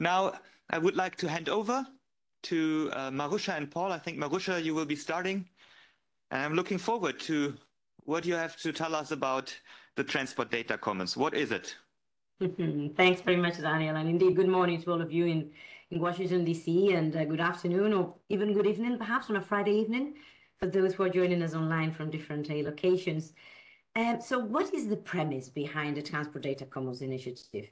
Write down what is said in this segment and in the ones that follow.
Now, I would like to hand over to uh, Maruxa and Paul. I think, Maruxa, you will be starting. And I'm looking forward to what you have to tell us about the Transport Data Commons. What is it? Thanks very much, Daniel. And indeed, good morning to all of you in, in Washington, D.C., and uh, good afternoon or even good evening, perhaps on a Friday evening for those who are joining us online from different uh, locations. Um, so what is the premise behind the Transport Data Commons initiative?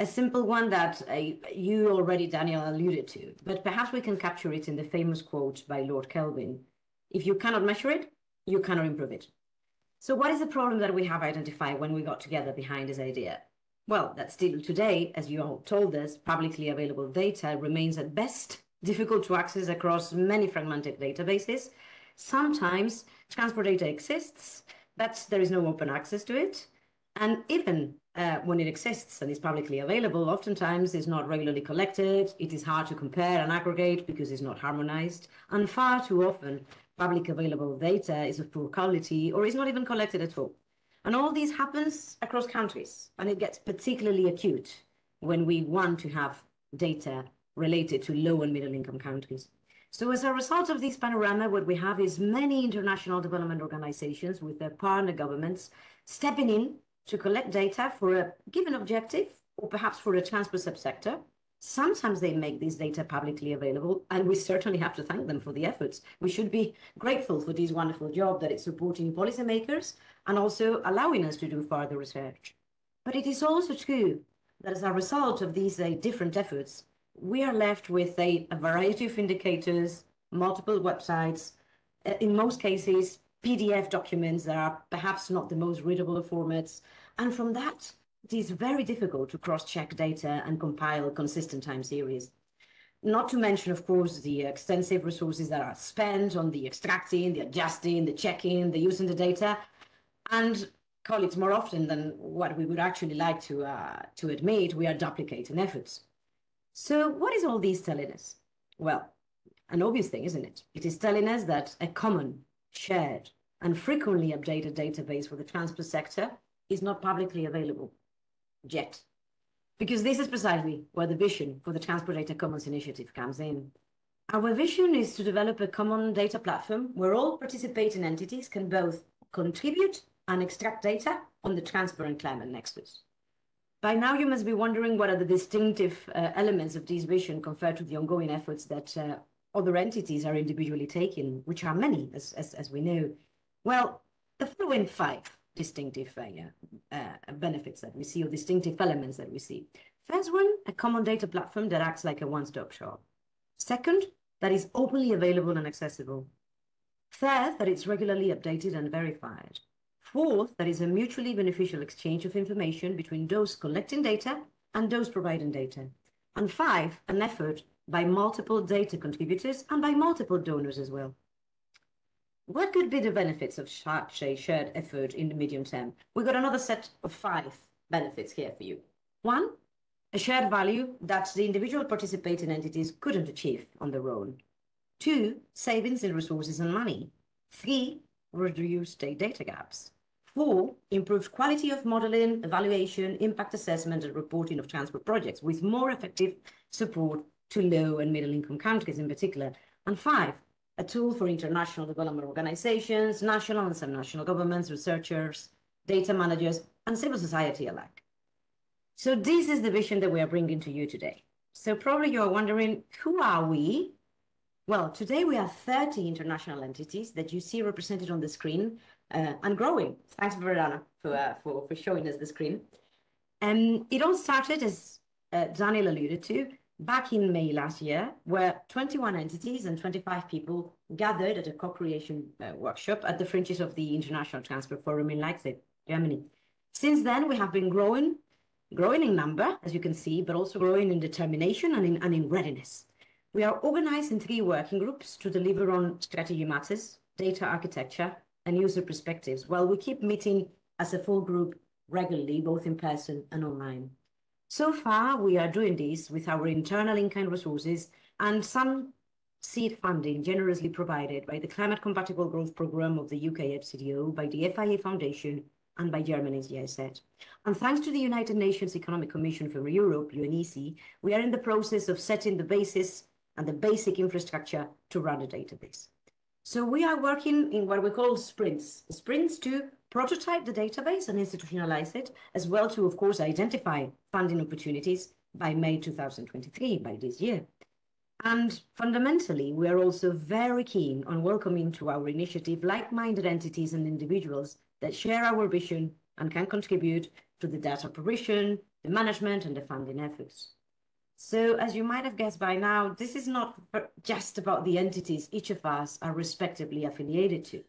A simple one that uh, you already, Daniel, alluded to, but perhaps we can capture it in the famous quote by Lord Kelvin. If you cannot measure it, you cannot improve it. So what is the problem that we have identified when we got together behind this idea? Well, that still today, as you all told us, publicly available data remains at best difficult to access across many fragmented databases. Sometimes transport data exists, but there is no open access to it. And even uh, when it exists and is publicly available, oftentimes it's not regularly collected, it is hard to compare and aggregate because it's not harmonized, and far too often public available data is of poor quality or is not even collected at all. And all this happens across countries, and it gets particularly acute when we want to have data related to low and middle income countries. So as a result of this panorama, what we have is many international development organizations with their partner governments stepping in to collect data for a given objective or perhaps for a transport subsector. Sometimes they make this data publicly available, and we certainly have to thank them for the efforts. We should be grateful for this wonderful job that it's supporting policymakers and also allowing us to do further research. But it is also true that as a result of these uh, different efforts, we are left with a, a variety of indicators, multiple websites, uh, in most cases, PDF documents that are perhaps not the most readable of formats. And from that, it is very difficult to cross-check data and compile consistent time series. Not to mention, of course, the extensive resources that are spent on the extracting, the adjusting, the checking, the using the data. And colleagues, more often than what we would actually like to, uh, to admit, we are duplicating efforts. So what is all this telling us? Well, an obvious thing, isn't it? It is telling us that a common, shared, and frequently updated database for the transport sector is not publicly available yet. Because this is precisely where the vision for the Transport Data Commons initiative comes in. Our vision is to develop a common data platform where all participating entities can both contribute and extract data on the transport and climate nexus. By now, you must be wondering what are the distinctive uh, elements of this vision compared to the ongoing efforts that uh, other entities are individually taken, which are many, as, as, as we know. Well, the following five distinctive uh, uh, benefits that we see, or distinctive elements that we see. First one, a common data platform that acts like a one-stop shop. Second, that is openly available and accessible. Third, that it's regularly updated and verified. Fourth, that is a mutually beneficial exchange of information between those collecting data and those providing data. And five, an effort by multiple data contributors and by multiple donors as well. What could be the benefits of such a shared effort in the medium term? We've got another set of five benefits here for you. One, a shared value that the individual participating entities couldn't achieve on their own. Two, savings in resources and money. Three, reduced data gaps. Four, improved quality of modeling, evaluation, impact assessment, and reporting of transport projects with more effective support to low and middle income countries in particular. And five, a tool for international development organizations, national and sub-national governments, researchers, data managers, and civil society alike. So this is the vision that we are bringing to you today. So probably you're wondering, who are we? Well, today we have 30 international entities that you see represented on the screen uh, and growing. Thanks, Verana, for, uh, for, for showing us the screen. And it all started, as uh, Daniel alluded to, back in May last year, where 21 entities and 25 people gathered at a co-creation uh, workshop at the fringes of the International Transport Forum in Leipzig, Germany. Since then, we have been growing, growing in number, as you can see, but also growing in determination and in, and in readiness. We are organized in three working groups to deliver on strategy matters, data architecture, and user perspectives, while we keep meeting as a full group regularly, both in person and online. So far, we are doing this with our internal in-kind resources and some seed funding generously provided by the Climate Compatible Growth Programme of the UK FCDO, by the FIA Foundation, and by Germany's GIZ. And thanks to the United Nations Economic Commission for Europe, UNECE, we are in the process of setting the basis and the basic infrastructure to run a database. So we are working in what we call sprints. Sprints to prototype the database and institutionalize it, as well to, of course, identify funding opportunities by May 2023, by this year. And fundamentally, we are also very keen on welcoming to our initiative like-minded entities and individuals that share our vision and can contribute to the data provision, the management, and the funding efforts. So as you might have guessed by now, this is not just about the entities each of us are respectively affiliated to.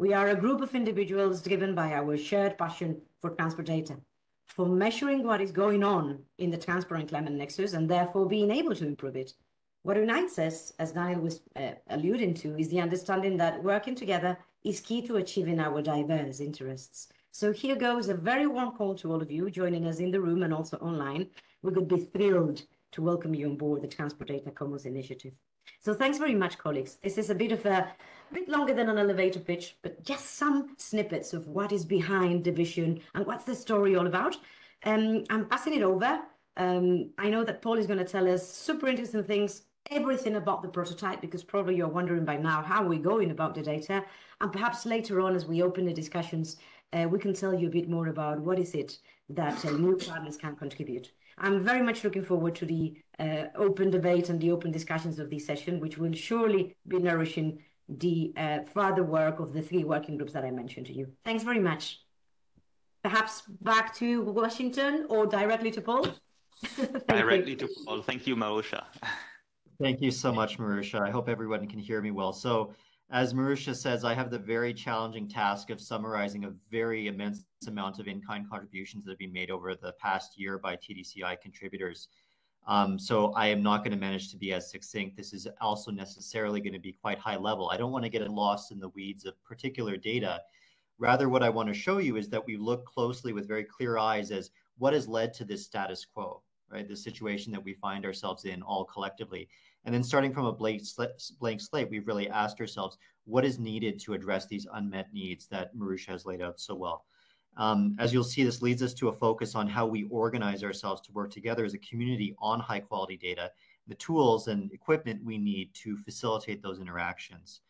We are a group of individuals driven by our shared passion for transport data, for measuring what is going on in the transport and climate nexus, and therefore being able to improve it. What unites us, as Daniel was uh, alluding to, is the understanding that working together is key to achieving our diverse interests. So here goes a very warm call to all of you joining us in the room and also online. We would be thrilled to welcome you on board the Transport Data Commons initiative. So thanks very much, colleagues. This is a bit of a, a bit longer than an elevator pitch, but just some snippets of what is behind the vision and what's the story all about. Um, I'm passing it over. Um, I know that Paul is going to tell us super interesting things, everything about the prototype, because probably you're wondering by now how we're going about the data. And perhaps later on, as we open the discussions, uh, we can tell you a bit more about what is it that uh, new partners can contribute. I'm very much looking forward to the uh, open debate and the open discussions of this session, which will surely be nourishing the uh, further work of the three working groups that I mentioned to you. Thanks very much. Perhaps back to Washington or directly to Paul? directly to Paul. Thank you, Maruxa. Thank you so much, Maruxa. I hope everyone can hear me well. So as Maruxa says, I have the very challenging task of summarizing a very immense amount of in-kind contributions that have been made over the past year by TDCI contributors. Um, so I am not going to manage to be as succinct. This is also necessarily going to be quite high level. I don't want to get lost in the weeds of particular data. Rather, what I want to show you is that we look closely with very clear eyes as what has led to this status quo, right? The situation that we find ourselves in all collectively. And then starting from a blank, blank slate, we've really asked ourselves what is needed to address these unmet needs that Maruxa has laid out so well. Um, as you'll see, this leads us to a focus on how we organize ourselves to work together as a community on high quality data, the tools and equipment we need to facilitate those interactions.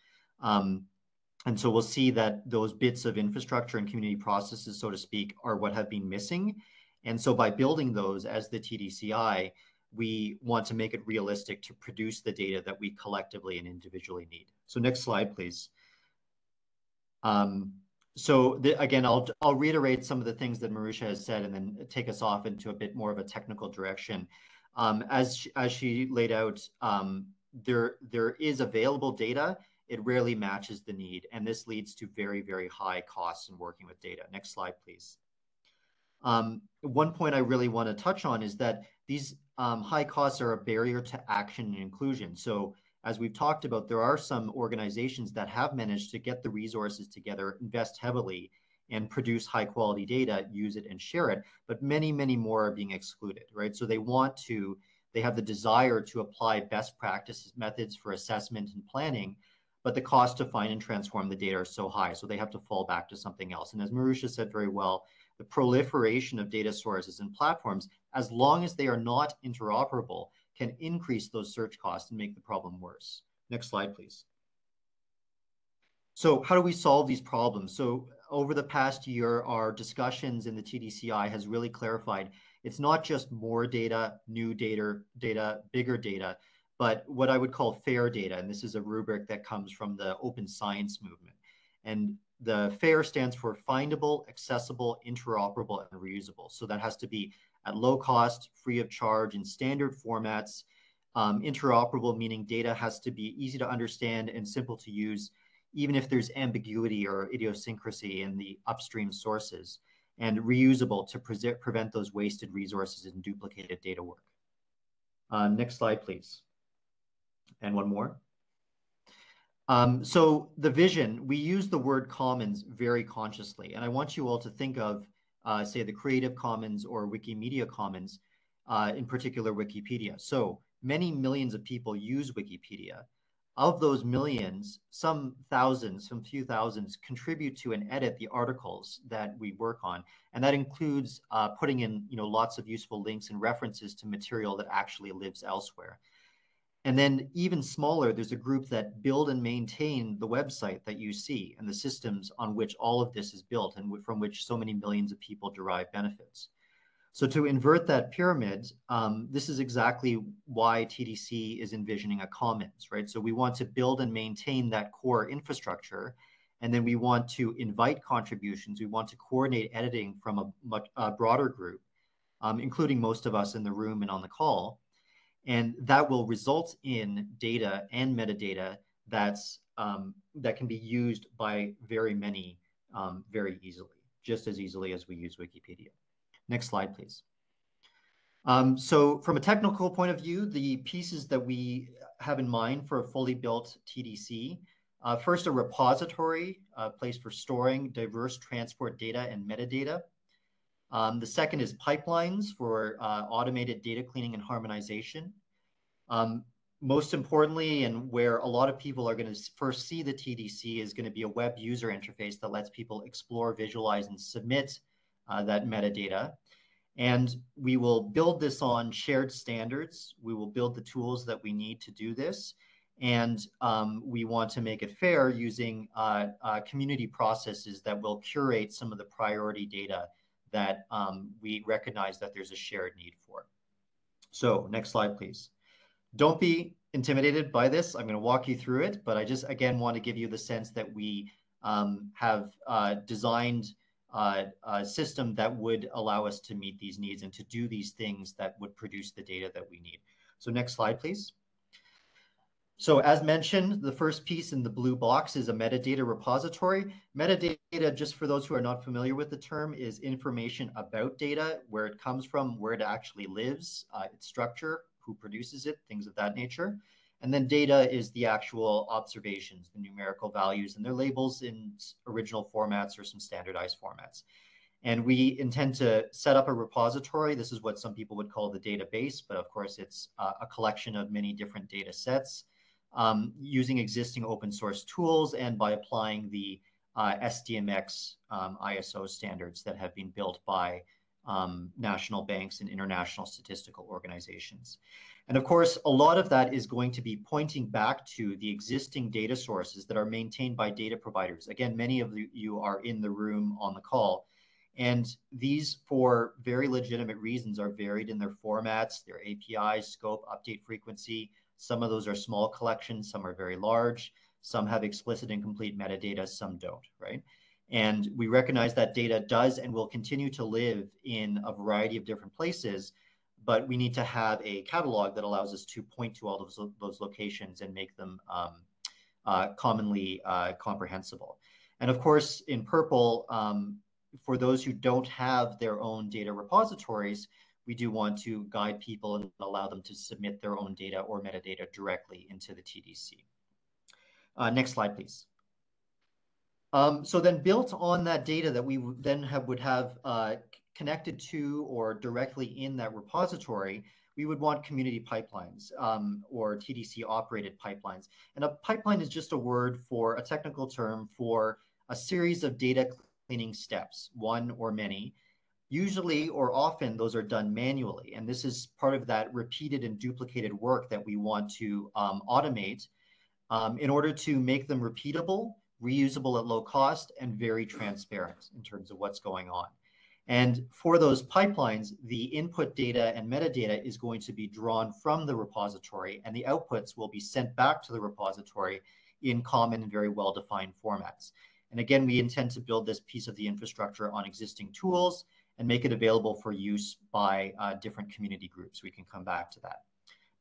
Um, and so we'll see that those bits of infrastructure and community processes, so to speak, are what have been missing. And so by building those as the TDCI, we want to make it realistic to produce the data that we collectively and individually need. So next slide, please. Um, so the, again, I'll, I'll reiterate some of the things that Maruxa has said and then take us off into a bit more of a technical direction. Um, as, she, as she laid out, um, there, there is available data. It rarely matches the need. And this leads to very, very high costs in working with data. Next slide, please. Um, one point I really want to touch on is that these um, high costs are a barrier to action and inclusion. So as we've talked about, there are some organizations that have managed to get the resources together, invest heavily, and produce high quality data, use it and share it. But many, many more are being excluded, right? So they want to, they have the desire to apply best practices methods for assessment and planning, but the cost to find and transform the data are so high. So they have to fall back to something else. And as Maruxa said very well, the proliferation of data sources and platforms, as long as they are not interoperable, can increase those search costs and make the problem worse. Next slide, please. So how do we solve these problems? So over the past year, our discussions in the TDCI has really clarified it's not just more data, new data, data, bigger data, but what I would call fair data. And this is a rubric that comes from the open science movement. And the FAIR stands for findable, accessible, interoperable, and reusable. So that has to be at low cost, free of charge, in standard formats. Um, interoperable, meaning data has to be easy to understand and simple to use, even if there's ambiguity or idiosyncrasy in the upstream sources. And reusable to pre prevent those wasted resources and duplicated data work. Uh, next slide, please. And one more. Um, so the vision, we use the word commons very consciously. And I want you all to think of, uh, say, the Creative Commons or Wikimedia Commons, uh, in particular Wikipedia. So many millions of people use Wikipedia. of those millions, some thousands, some few thousands contribute to and edit the articles that we work on. And that includes uh, putting in you know, lots of useful links and references to material that actually lives elsewhere. And then even smaller, there's a group that build and maintain the website that you see and the systems on which all of this is built and from which so many millions of people derive benefits. So to invert that pyramid, um, this is exactly why TDC is envisioning a commons, right? So we want to build and maintain that core infrastructure, and then we want to invite contributions. We want to coordinate editing from a, much, a broader group, um, including most of us in the room and on the call. And that will result in data and metadata that's um, that can be used by very many um, very easily, just as easily as we use Wikipedia. Next slide, please. Um, so from a technical point of view, the pieces that we have in mind for a fully built TDC, uh, first a repository, a place for storing diverse transport data and metadata. Um, the second is pipelines for uh, automated data cleaning and harmonization. Um, most importantly, and where a lot of people are going to first see the TDC is going to be a web user interface that lets people explore, visualize, and submit uh, that metadata. And we will build this on shared standards. We will build the tools that we need to do this. And um, we want to make it fair using uh, uh, community processes that will curate some of the priority data that um, we recognize that there's a shared need for. So next slide, please. Don't be intimidated by this. I'm going to walk you through it, but I just, again, want to give you the sense that we um, have uh, designed uh, a system that would allow us to meet these needs and to do these things that would produce the data that we need. So next slide, please. So as mentioned, the first piece in the blue box is a metadata repository. Metadata, just for those who are not familiar with the term, is information about data, where it comes from, where it actually lives, uh, its structure, who produces it, things of that nature. And then data is the actual observations, the numerical values, and their labels in original formats or some standardized formats. And we intend to set up a repository. This is what some people would call the database, but of course it's uh, a collection of many different data sets um, using existing open source tools and by applying the uh, SDMX um, ISO standards that have been built by um, national banks and international statistical organizations. And of course, a lot of that is going to be pointing back to the existing data sources that are maintained by data providers. Again, many of you are in the room on the call. And these, for very legitimate reasons, are varied in their formats, their APIs, scope, update frequency. Some of those are small collections, some are very large, some have explicit and complete metadata, some don't, right? And we recognize that data does and will continue to live in a variety of different places, but we need to have a catalog that allows us to point to all those, those locations and make them um, uh, commonly uh, comprehensible. And of course, in purple, um, for those who don't have their own data repositories, we do want to guide people and allow them to submit their own data or metadata directly into the TDC. Uh, next slide, please. Um, so then built on that data that we then have, would have uh, connected to or directly in that repository, we would want community pipelines um, or TDC operated pipelines. And a pipeline is just a word for a technical term for a series of data cleaning steps, one or many. Usually or often those are done manually. And this is part of that repeated and duplicated work that we want to um, automate um, in order to make them repeatable reusable at low cost, and very transparent in terms of what's going on. And for those pipelines, the input data and metadata is going to be drawn from the repository, and the outputs will be sent back to the repository in common and very well-defined formats. And again, we intend to build this piece of the infrastructure on existing tools and make it available for use by uh, different community groups. We can come back to that.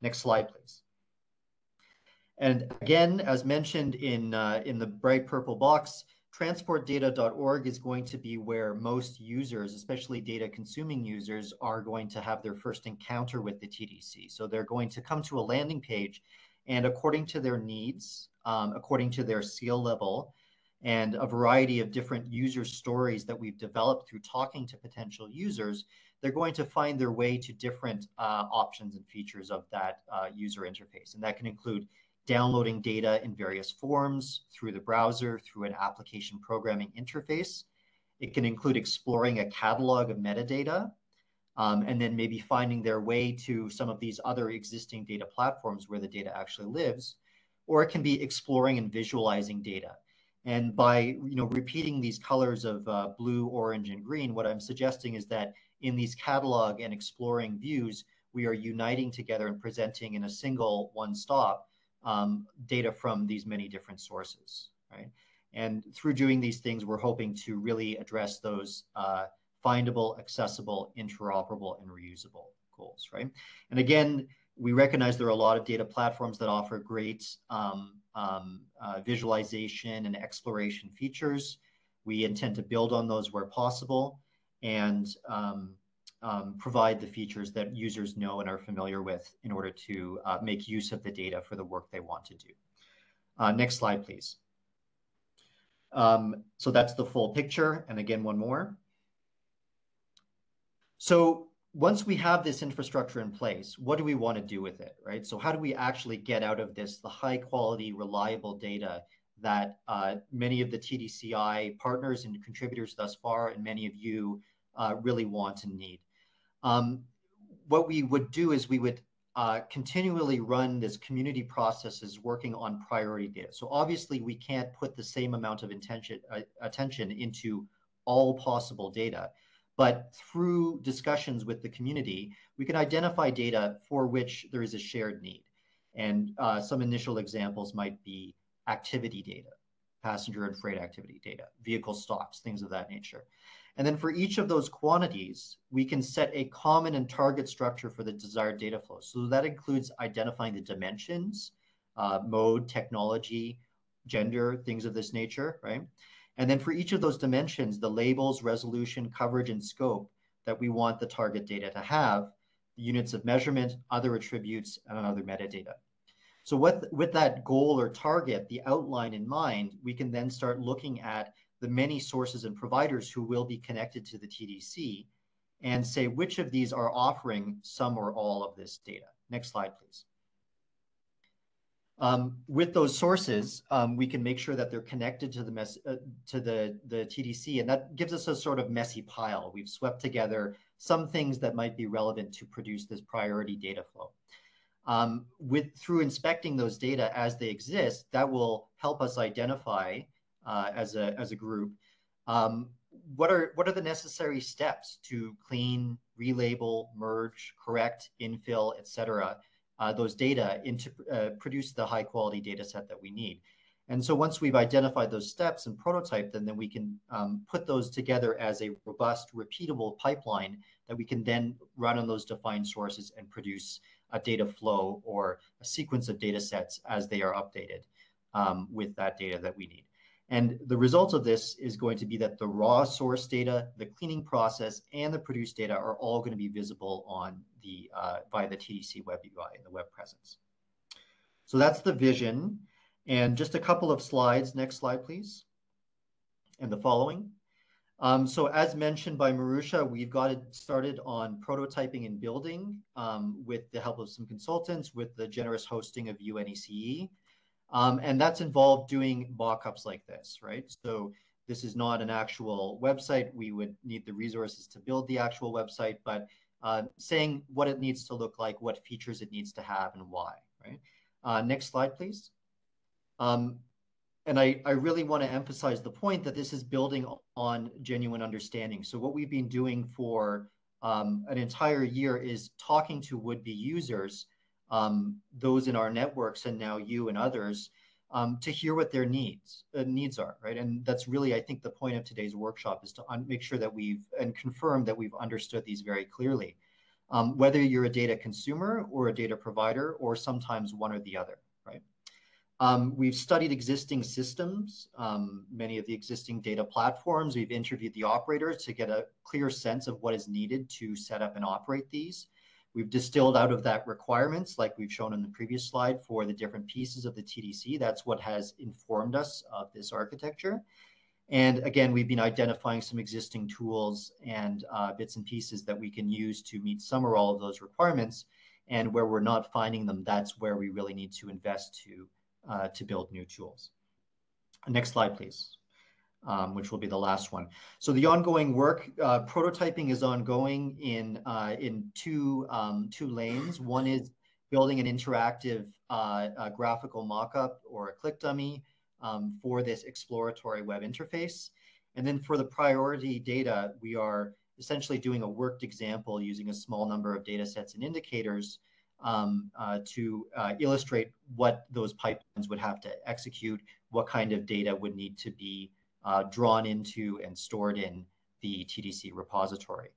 Next slide, please. And again, as mentioned in, uh, in the bright purple box, transportdata.org is going to be where most users, especially data consuming users, are going to have their first encounter with the TDC. So they're going to come to a landing page and according to their needs, um, according to their skill level, and a variety of different user stories that we've developed through talking to potential users, they're going to find their way to different uh, options and features of that uh, user interface. And that can include downloading data in various forms through the browser, through an application programming interface. It can include exploring a catalog of metadata, um, and then maybe finding their way to some of these other existing data platforms where the data actually lives. Or it can be exploring and visualizing data. And by you know repeating these colors of uh, blue, orange, and green, what I'm suggesting is that in these catalog and exploring views, we are uniting together and presenting in a single one-stop um, data from these many different sources, right? And through doing these things, we're hoping to really address those uh, findable, accessible, interoperable, and reusable goals, right? And again, we recognize there are a lot of data platforms that offer great um, um, uh, visualization and exploration features. We intend to build on those where possible and um, um, provide the features that users know and are familiar with in order to uh, make use of the data for the work they want to do. Uh, next slide, please. Um, so that's the full picture. And again, one more. So once we have this infrastructure in place, what do we want to do with it, right? So how do we actually get out of this the high quality, reliable data that uh, many of the TDCI partners and contributors thus far, and many of you uh, really want and need? Um, what we would do is we would uh, continually run this community processes working on priority data. So obviously we can't put the same amount of intention, uh, attention into all possible data, but through discussions with the community, we can identify data for which there is a shared need. And uh, some initial examples might be activity data, passenger and freight activity data, vehicle stops, things of that nature. And then for each of those quantities, we can set a common and target structure for the desired data flow. So that includes identifying the dimensions, uh, mode, technology, gender, things of this nature, right? And then for each of those dimensions, the labels, resolution, coverage, and scope that we want the target data to have, the units of measurement, other attributes, and other metadata. So with, with that goal or target, the outline in mind, we can then start looking at the many sources and providers who will be connected to the TDC and say which of these are offering some or all of this data. Next slide, please. Um, with those sources, um, we can make sure that they're connected to the mess, uh, to the the TDC, and that gives us a sort of messy pile. We've swept together some things that might be relevant to produce this priority data flow. Um, with through inspecting those data as they exist, that will help us identify uh, as a as a group. Um, what are what are the necessary steps to clean, relabel, merge, correct, infill, etc. Uh, those data into uh, produce the high quality data set that we need. And so once we've identified those steps and prototyped them, then we can um, put those together as a robust, repeatable pipeline that we can then run on those defined sources and produce a data flow or a sequence of data sets as they are updated um, with that data that we need. And the result of this is going to be that the raw source data, the cleaning process, and the produced data are all going to be visible on the uh, via the TDC web UI and the web presence. So that's the vision. And just a couple of slides. Next slide, please. And the following. Um, so as mentioned by Maruxa, we've got it started on prototyping and building um, with the help of some consultants with the generous hosting of UNECE. Um, and that's involved doing mock-ups like this, right? So this is not an actual website. We would need the resources to build the actual website, but uh, saying what it needs to look like, what features it needs to have, and why, right? Uh, next slide, please. Um, and I, I really want to emphasize the point that this is building on genuine understanding. So what we've been doing for um, an entire year is talking to would-be users um, those in our networks and now you and others um, to hear what their needs uh, needs are, right? And that's really, I think, the point of today's workshop is to make sure that we've and confirm that we've understood these very clearly, um, whether you're a data consumer or a data provider, or sometimes one or the other, right? Um, we've studied existing systems, um, many of the existing data platforms. We've interviewed the operators to get a clear sense of what is needed to set up and operate these. We've distilled out of that requirements, like we've shown in the previous slide, for the different pieces of the TDC. That's what has informed us of this architecture. And again, we've been identifying some existing tools and uh, bits and pieces that we can use to meet some or all of those requirements. And where we're not finding them, that's where we really need to invest to uh, to build new tools. Next slide, please. Um, which will be the last one. So the ongoing work, uh, prototyping is ongoing in uh, in two um, two lanes. One is building an interactive uh, graphical mockup or a click dummy um, for this exploratory web interface. And then for the priority data, we are essentially doing a worked example using a small number of data sets and indicators um, uh, to uh, illustrate what those pipelines would have to execute, what kind of data would need to be uh, drawn into and stored in the TDC repository.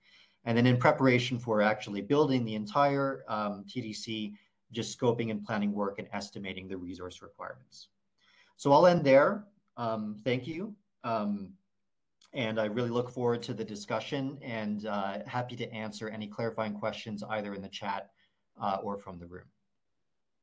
And then in preparation for actually building the entire um, TDC, just scoping and planning work and estimating the resource requirements. So I'll end there. Um, thank you. Um, and I really look forward to the discussion and uh, happy to answer any clarifying questions either in the chat uh, or from the room.